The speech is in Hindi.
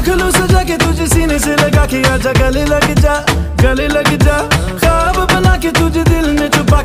रख लो सजा के तुझे सीने से लगा के आजा गले लग जा, गले लग जा।